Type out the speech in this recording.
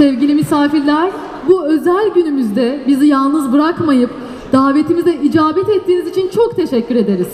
Sevgili misafirler, bu özel günümüzde bizi yalnız bırakmayıp davetimize icabet ettiğiniz için çok teşekkür ederiz.